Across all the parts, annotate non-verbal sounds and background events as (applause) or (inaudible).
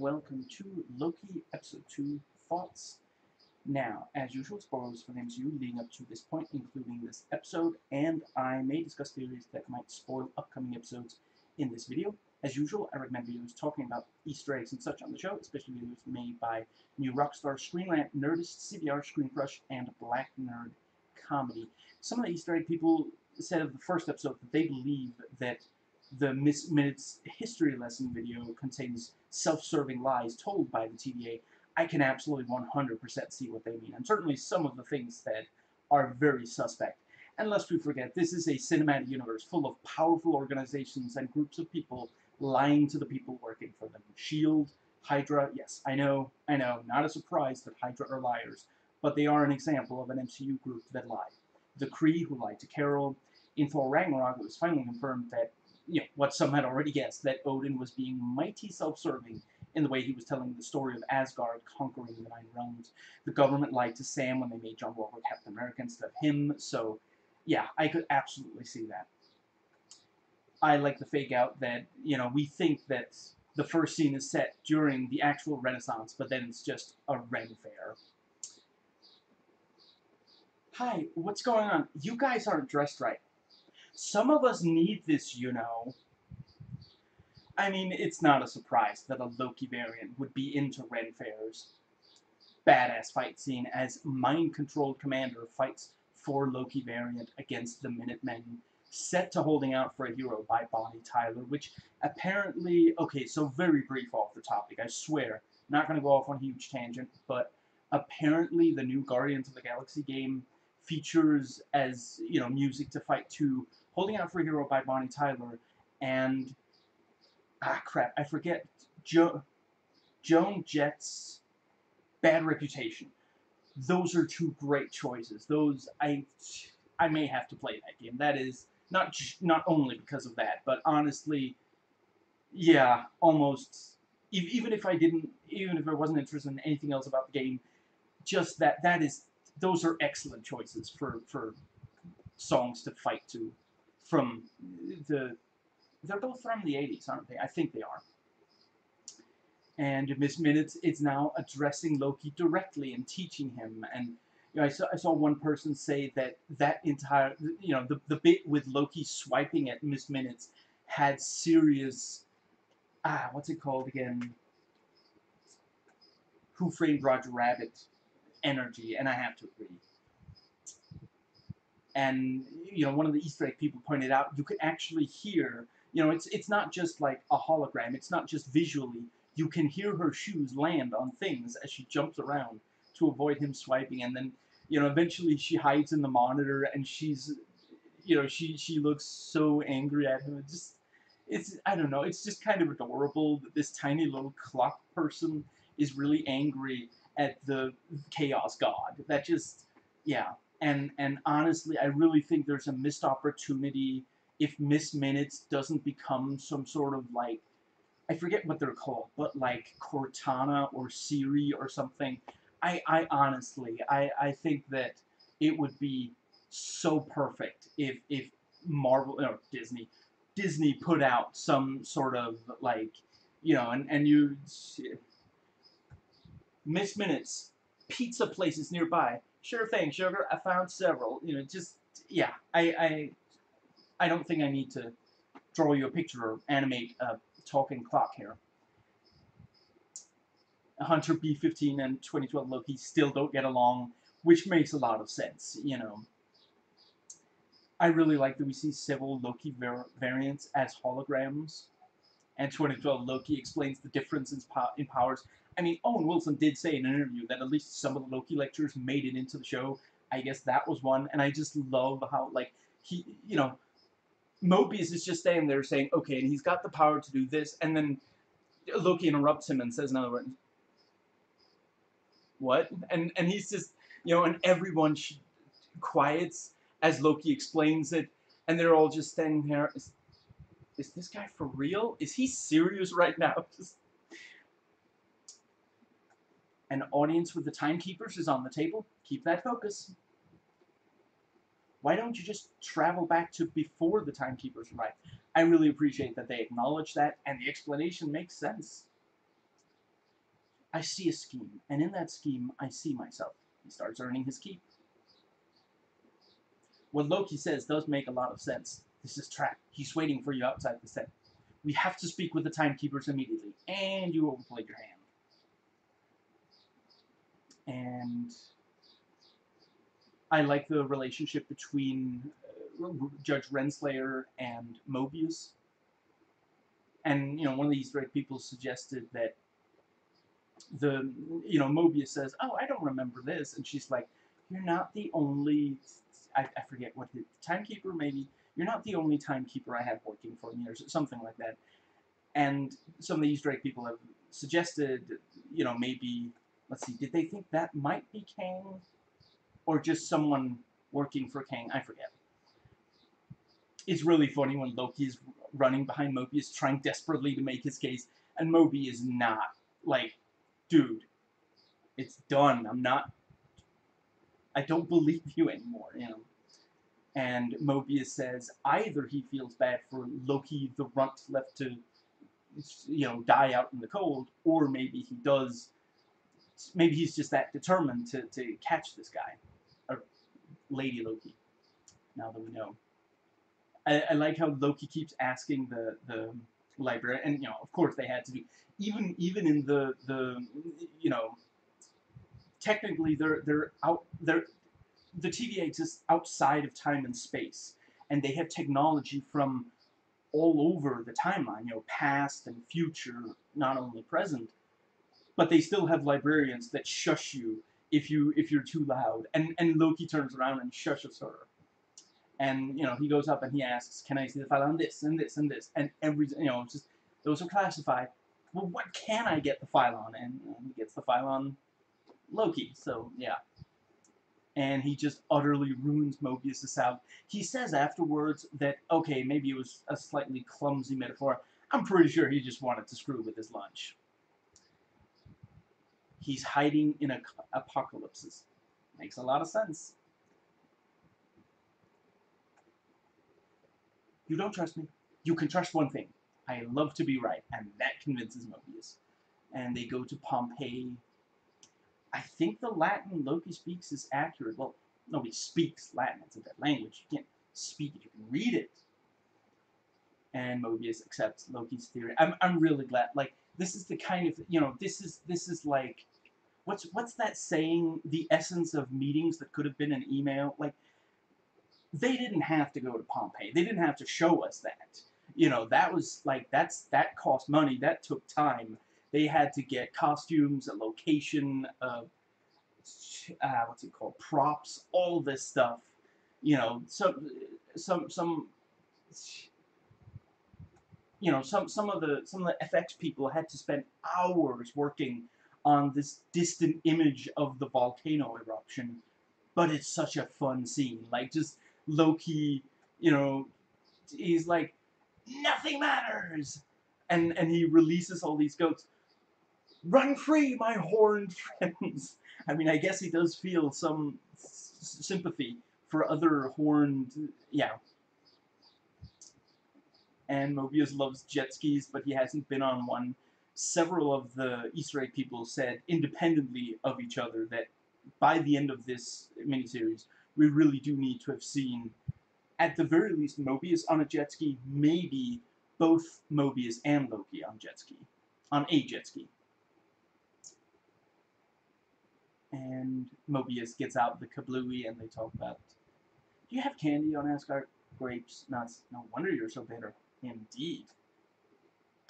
welcome to Loki Episode 2 Thoughts. Now, as usual, spoilers for the MCU leading up to this point, including this episode, and I may discuss theories that might spoil upcoming episodes in this video. As usual, I recommend videos talking about Easter eggs and such on the show, especially videos made by New Rockstar, Screen Rant, Nerdist, CBR, Screen Crush, and Black Nerd Comedy. Some of the Easter egg people said of the first episode that they believe that the Miss Minutes history lesson video contains self-serving lies told by the TVA. I can absolutely 100% see what they mean. And certainly some of the things said are very suspect. And lest we forget, this is a cinematic universe full of powerful organizations and groups of people lying to the people working for them. S.H.I.E.L.D., Hydra, yes, I know, I know, not a surprise that Hydra are liars, but they are an example of an MCU group that lie. The Kree, who lied to Carol. In Thor Ragnarok, it was finally confirmed that you know, what some had already guessed, that Odin was being mighty self-serving in the way he was telling the story of Asgard conquering the Nine Realms. The government lied to Sam when they made John Walker Captain America instead of him, so yeah, I could absolutely see that. I like the fake out that, you know, we think that the first scene is set during the actual Renaissance, but then it's just a Ren fair. Hi, what's going on? You guys aren't dressed right. Some of us need this, you know. I mean, it's not a surprise that a Loki variant would be into Ren fairs. Badass fight scene as mind-controlled commander fights for Loki variant against the Minutemen, set to Holding Out for a Hero by Bonnie Tyler, which apparently, okay, so very brief off the topic, I swear, not going to go off on a huge tangent, but apparently the new Guardians of the Galaxy game features as, you know, music to fight to Holding Out for a Hero by Bonnie Tyler, and, ah, crap, I forget, jo Joan Jett's Bad Reputation. Those are two great choices. Those, I, I may have to play that game. That is, not, not only because of that, but honestly, yeah, almost, even if I didn't, even if I wasn't interested in anything else about the game, just that, that is, those are excellent choices for, for songs to fight to from the, they're both from the 80s, aren't they? I think they are. And Miss Minutes is now addressing Loki directly and teaching him. And you know, I saw I saw one person say that that entire you know the the bit with Loki swiping at Miss Minutes had serious ah what's it called again? Who Framed Roger Rabbit energy, and I have to agree. And you know, one of the Easter egg people pointed out, you can actually hear, you know, it's it's not just like a hologram. It's not just visually. You can hear her shoes land on things as she jumps around to avoid him swiping, and then, you know, eventually she hides in the monitor, and she's, you know, she she looks so angry at him. It just, it's I don't know. It's just kind of adorable that this tiny little clock person is really angry at the chaos god. That just, yeah. And and honestly, I really think there's a missed opportunity if Miss Minutes doesn't become some sort of like, I forget what they're called, but like Cortana or Siri or something. I, I honestly, I, I think that it would be so perfect if, if Marvel, or Disney, Disney put out some sort of like, you know, and, and you, Miss Minutes, pizza places nearby, Sure thing, sugar. I found several. You know, just yeah. I I I don't think I need to draw you a picture or animate a talking clock here. Hunter B15 and 2012 Loki still don't get along, which makes a lot of sense, you know. I really like that we see several Loki var variants as holograms, and 2012 Loki explains the difference in, po in powers I mean, Owen Wilson did say in an interview that at least some of the Loki lectures made it into the show. I guess that was one, and I just love how, like, he, you know, Mobius is just standing there saying, okay, and he's got the power to do this, and then Loki interrupts him and says another one. What? And and he's just, you know, and everyone quiets as Loki explains it, and they're all just standing there. Is, is this guy for real? Is he serious right now? (laughs) Just an audience with the timekeepers is on the table. Keep that focus. Why don't you just travel back to before the timekeepers arrive? I really appreciate that they acknowledge that, and the explanation makes sense. I see a scheme, and in that scheme, I see myself. He starts earning his keep. What Loki says does make a lot of sense. This is trap. He's waiting for you outside the set. We have to speak with the timekeepers immediately, and you overplayed your hand. And I like the relationship between uh, Judge Renslayer and Mobius. And you know, one of these Easter people suggested that the you know Mobius says, "Oh, I don't remember this," and she's like, "You're not the only." I, I forget what the timekeeper maybe. You're not the only timekeeper I have working for me, or something like that. And some of the Easter egg people have suggested, you know, maybe let's see, did they think that might be Kang, or just someone working for Kang? I forget. It's really funny when Loki is running behind Mobius, trying desperately to make his case, and Moby is not like dude, it's done. I'm not, I don't believe you anymore, you know. And Mobius says either he feels bad for Loki, the runt left to, you know, die out in the cold, or maybe he does, maybe he's just that determined to, to catch this guy, or Lady Loki, now that we know. I, I like how Loki keeps asking the, the library, and, you know, of course they had to do, even even in the the you know technically they're they're out they're the TVA exists outside of time and space, and they have technology from all over the timeline, you know, past and future, not only present, but they still have librarians that shush you if you if you're too loud. And and Loki turns around and shushes her. And you know, he goes up and he asks, "Can I see the file on this and this and this?" And every you know, just those are classified well, what can I get the file on? And he gets the file on Loki, so yeah. And he just utterly ruins Mobius' sound. He says afterwards that, okay, maybe it was a slightly clumsy metaphor. I'm pretty sure he just wanted to screw with his lunch. He's hiding in a apocalypses. Makes a lot of sense. You don't trust me? You can trust one thing. I love to be right, and that convinces Mobius. And they go to Pompeii. I think the Latin Loki speaks is accurate. Well, nobody speaks Latin. It's a dead language. You can't speak it. You can read it. And Mobius accepts Loki's theory. I'm, I'm really glad. Like, this is the kind of, you know, this is, this is like, what's, what's that saying? The essence of meetings that could have been an email? Like, they didn't have to go to Pompeii. They didn't have to show us that you know, that was like, that's, that cost money, that took time. They had to get costumes, a location, uh, uh, what's it called, props, all this stuff. You know, some, some, some, you know, some, some of the, some of the FX people had to spend hours working on this distant image of the volcano eruption. But it's such a fun scene. Like, just Loki, you know, he's like, nothing matters. And, and he releases all these goats. Run free, my horned (laughs) friends. I mean, I guess he does feel some sympathy for other horned, yeah. And Mobius loves jet skis, but he hasn't been on one. Several of the Easter egg people said, independently of each other, that by the end of this miniseries, we really do need to have seen at the very least, Mobius on a jet ski, maybe both Mobius and Loki on jet ski, on a jet ski. And Mobius gets out the kablooey and they talk about, do you have candy on Asgard? Grapes, nuts. No wonder you're so bitter. Indeed.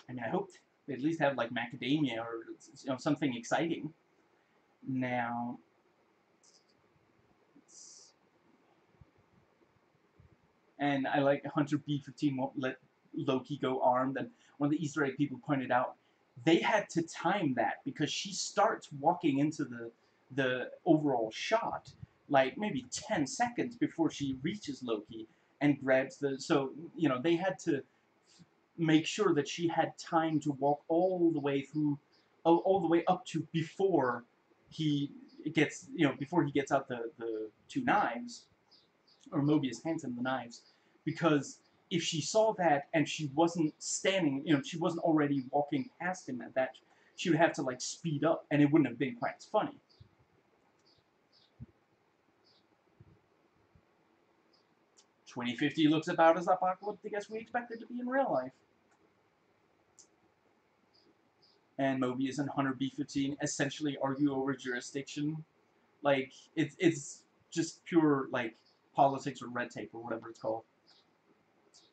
I mean, I hope they at least have like macadamia or you know something exciting. Now, and I like Hunter B-15 won't let Loki go armed, and one of the Easter egg people pointed out, they had to time that because she starts walking into the the overall shot like maybe 10 seconds before she reaches Loki and grabs the so you know they had to make sure that she had time to walk all the way through all, the way up to before he gets you know before he gets out the the two knives or Mobius hands him the knives because if she saw that and she wasn't standing, you know, she wasn't already walking past him at that, she would have to like speed up, and it wouldn't have been quite as funny. Twenty fifty looks about as apocalyptic as we expected to be in real life. And Mobius and Hunter B-15 essentially argue over jurisdiction. Like, it's, it's just pure, like, politics or red tape or whatever it's called.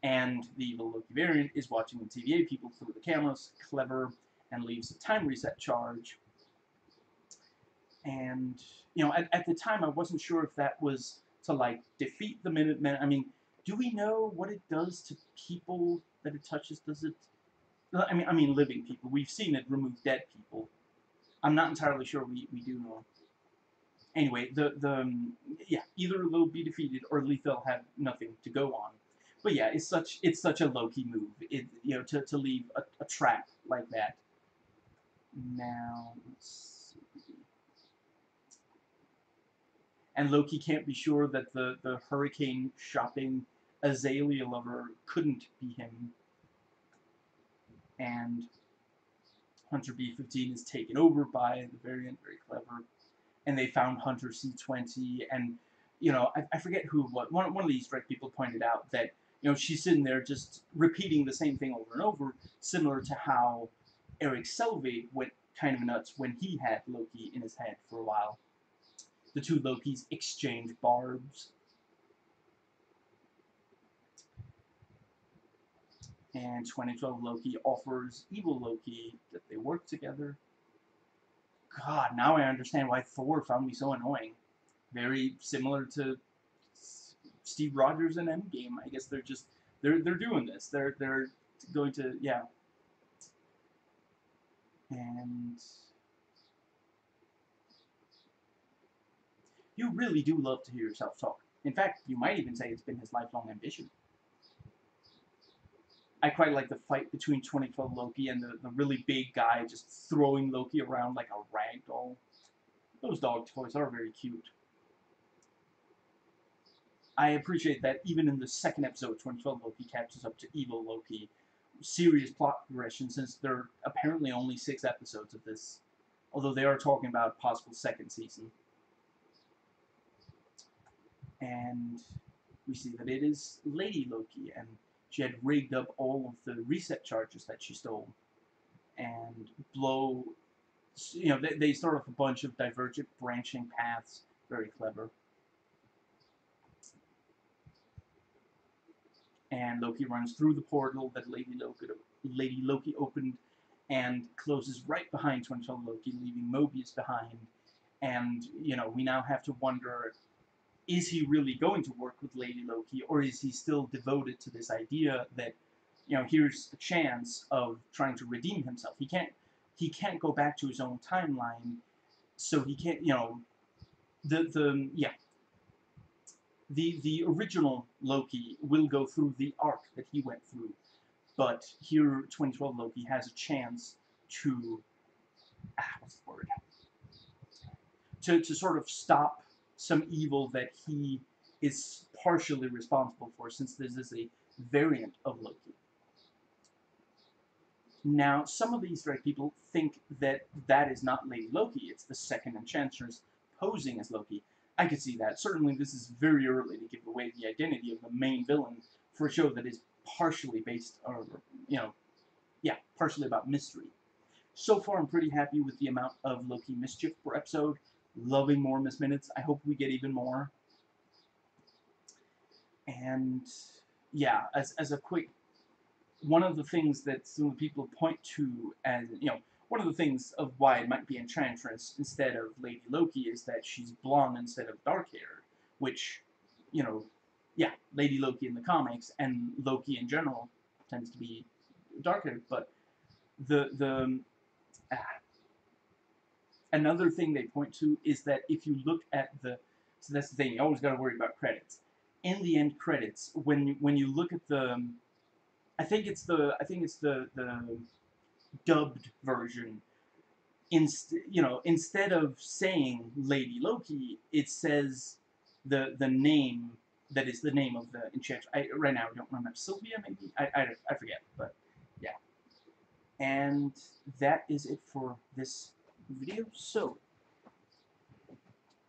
And the evil Loki variant is watching the TVA people through the cameras, clever, and leaves a time reset charge. And, you know, at, at the time I wasn't sure if that was to, like, defeat the Minutemen. I mean, do we know what it does to people that it touches? Does it... I mean, I mean living people. We've seen it remove dead people. I'm not entirely sure we, we do know. Anyway, the, the um, yeah, either they'll be defeated or they'll have nothing to go on. But yeah, it's such it's such a Loki move. It you know to, to leave a, a trap like that. Now And Loki can't be sure that the, the hurricane shopping Azalea lover couldn't be him. And Hunter B-15 is taken over by the variant, very clever. And they found Hunter C-20, and, you know, I, I forget who, what, one, one of these direct people pointed out that you know, she's sitting there just repeating the same thing over and over, similar to how Erik Selvig went kind of nuts when he had Loki in his head for a while. The two Lokis exchange barbs. And 2012 Loki offers evil Loki that they work together. God, now I understand why Thor found me so annoying. Very similar to Steve Rogers and Endgame. I guess they're just they're they're doing this. They're they're going to yeah. And you really do love to hear yourself talk. In fact, you might even say it's been his lifelong ambition. I quite like the fight between 2012 Loki and the, the really big guy just throwing Loki around like a rag doll. Those dog toys are very cute. I appreciate that even in the second episode, 2012 Loki catches up to evil Loki. Serious plot progression since there are apparently only six episodes of this, although they are talking about possible second season. And we see that it is Lady Loki, and she had rigged up all of the reset charges that she stole, and blow. You know, they, they start off a bunch of divergent branching paths. Very clever. and Loki runs through the portal that Lady Loki, Lady Loki opened and closes right behind 2012 Loki, leaving Mobius behind. And, you know, we now have to wonder, is he really going to work with Lady Loki, or is he still devoted to this idea that, you know, here's a chance of trying to redeem himself. He can't, he can't go back to his own timeline, so he can't, you know, the, the, yeah, the the original Loki will go through the arc that he went through, but here 2012 Loki has a chance to ah, what's the word to to sort of stop some evil that he is partially responsible for, since this is a variant of Loki. Now, some of the egg people think that that is not Lady Loki, it's the second Enchantress posing as Loki. I could see that. Certainly, this is very early to give away the identity of the main villain for a show that is partially based, or, you know, yeah, partially about mystery. So far, I'm pretty happy with the amount of Loki mischief per episode. Loving more Miss Minutes. I hope we get even more. And, yeah, as, as a quick, one of the things that some people point to as, you know, one of the things of why it might be Enchantress instead of Lady Loki is that she's blonde instead of dark hair, which, you know, yeah, Lady Loki in the comics and Loki in general tends to be dark haired, but the the ah, another thing they point to is that if you look at the so that's the thing you always got to worry about credits. In the end credits, when when you look at the, um, I think it's the I think it's the the dubbed version, inst you know, instead of saying Lady Loki, it says the the name that is the name of the enchantress. I, right now, I don't remember. Sylvia, maybe? I, I, I forget, but yeah. And that is it for this video. So,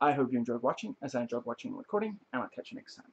I hope you enjoyed watching, as I enjoyed watching and recording, and I'll catch you next time.